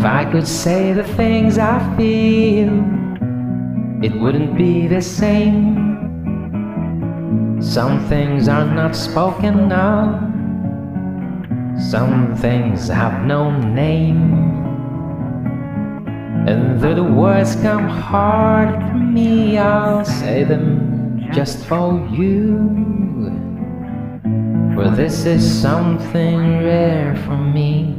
If I could say the things I feel, it wouldn't be the same. Some things are not spoken of, some things have no name. And though the words come hard to me, I'll say them just for you. For this is something rare for me.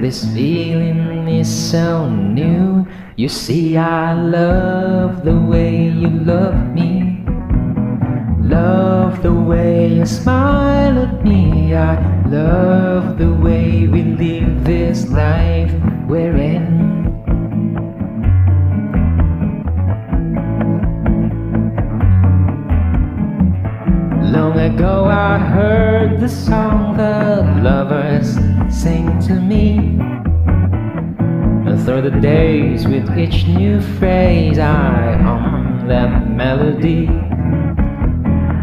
This feeling is so new. You see, I love the way you love me. Love the way you smile at me. I love the way we live this life we're in. Long ago I heard the song the lovers sing to me. Through the days with each new phrase I hum that melody.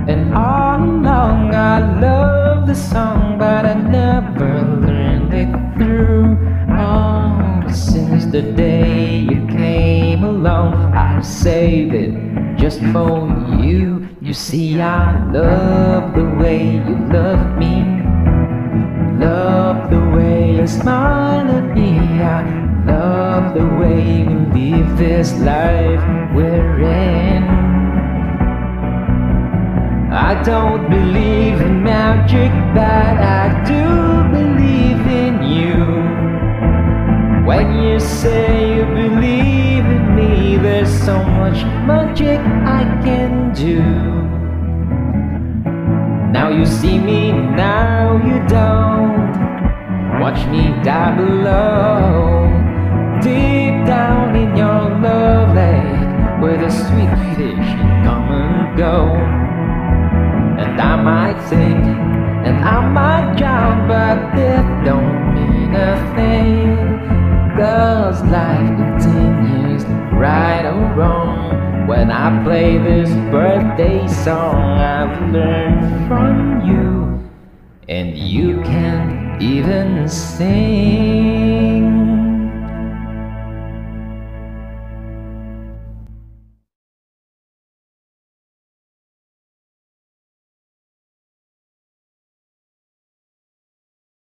And all along I love the song but I never learned it through. Oh, since the day you came along I saved it just for you. You see, I love the way you love me. Smile at me. I love the way we live this life we're in. I don't believe in magic, but I do believe in you. When you say you believe in me, there's so much magic I can do. Now you see me, Watch me die below. Deep down in your love lake, where the sweet fish come and go. And I might think, and I might drown, but it don't mean a thing. Cause life continues, right or wrong. When I play this birthday song, I've learned from you, and you can even sing.